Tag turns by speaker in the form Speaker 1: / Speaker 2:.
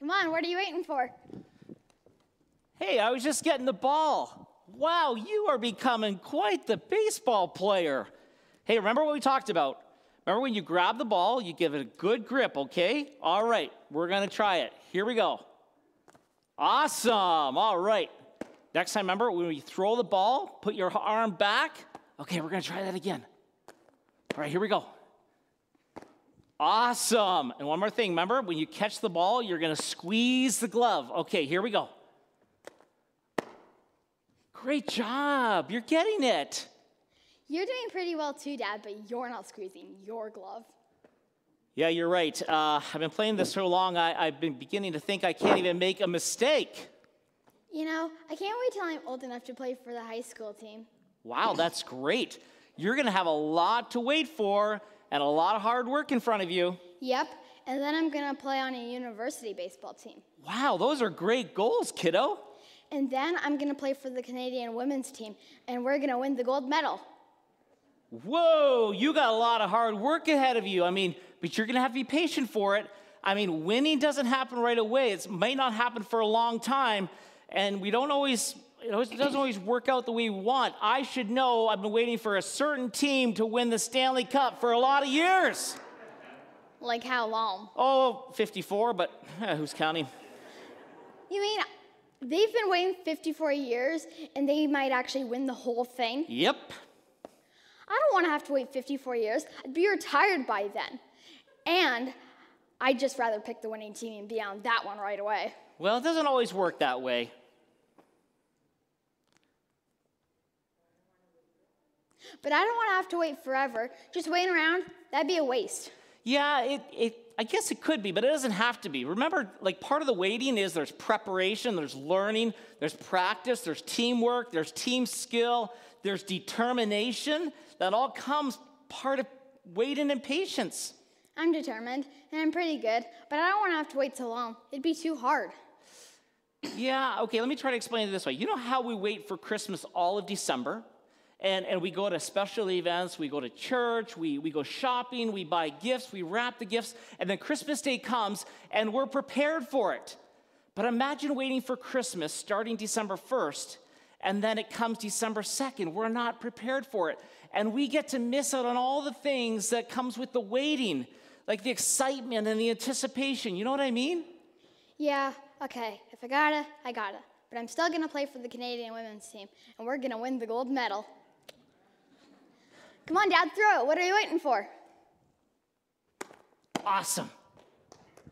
Speaker 1: Come on, what are you waiting for?
Speaker 2: Hey, I was just getting the ball. Wow, you are becoming quite the baseball player. Hey, remember what we talked about? Remember when you grab the ball, you give it a good grip, okay? All right, we're gonna try it. Here we go. Awesome. All right. Next time, remember when we throw the ball, put your arm back. Okay, we're gonna try that again. All right, here we go. Awesome. And one more thing, remember when you catch the ball, you're gonna squeeze the glove. Okay, here we go. Great job. You're getting it.
Speaker 1: You're doing pretty well too, Dad, but you're not squeezing your glove.
Speaker 2: Yeah, you're right. Uh, I've been playing this so long, I, I've been beginning to think I can't even make a mistake.
Speaker 1: You know, I can't wait till I'm old enough to play for the high school team.
Speaker 2: Wow, that's great. You're going to have a lot to wait for and a lot of hard work in front of you.
Speaker 1: Yep, and then I'm gonna play on a university baseball team.
Speaker 2: Wow, those are great goals, kiddo.
Speaker 1: And then I'm gonna play for the Canadian women's team, and we're gonna win the gold medal.
Speaker 2: Whoa, you got a lot of hard work ahead of you. I mean, but you're going to have to be patient for it. I mean, winning doesn't happen right away. It may not happen for a long time, and we don't always it doesn't always work out the way we want. I should know I've been waiting for a certain team to win the Stanley Cup for a lot of years.
Speaker 1: Like how long?
Speaker 2: Oh, 54, but eh, who's counting?
Speaker 1: You mean they've been waiting 54 years and they might actually win the whole thing?
Speaker 2: Yep.
Speaker 1: I don't want to have to wait 54 years. I'd be retired by then. And I'd just rather pick the winning team and be on that one right away.
Speaker 2: Well, it doesn't always work that way.
Speaker 1: But I don't want to have to wait forever. Just waiting around, that'd be a waste.
Speaker 2: Yeah, it, it I guess it could be, but it doesn't have to be. Remember, like part of the waiting is there's preparation, there's learning, there's practice, there's teamwork, there's team skill, there's determination. That all comes part of waiting and patience.
Speaker 1: I'm determined, and I'm pretty good, but I don't want to have to wait so long. It'd be too hard.
Speaker 2: Yeah, okay, let me try to explain it this way. You know how we wait for Christmas all of December? And, and we go to special events, we go to church, we, we go shopping, we buy gifts, we wrap the gifts, and then Christmas Day comes and we're prepared for it. But imagine waiting for Christmas starting December 1st, and then it comes December 2nd. We're not prepared for it. And we get to miss out on all the things that comes with the waiting, like the excitement and the anticipation. You know what I mean?
Speaker 1: Yeah, okay. If I gotta, I gotta. But I'm still gonna play for the Canadian women's team, and we're gonna win the gold medal. Come on, Dad, throw it. What are you waiting for?
Speaker 2: Awesome.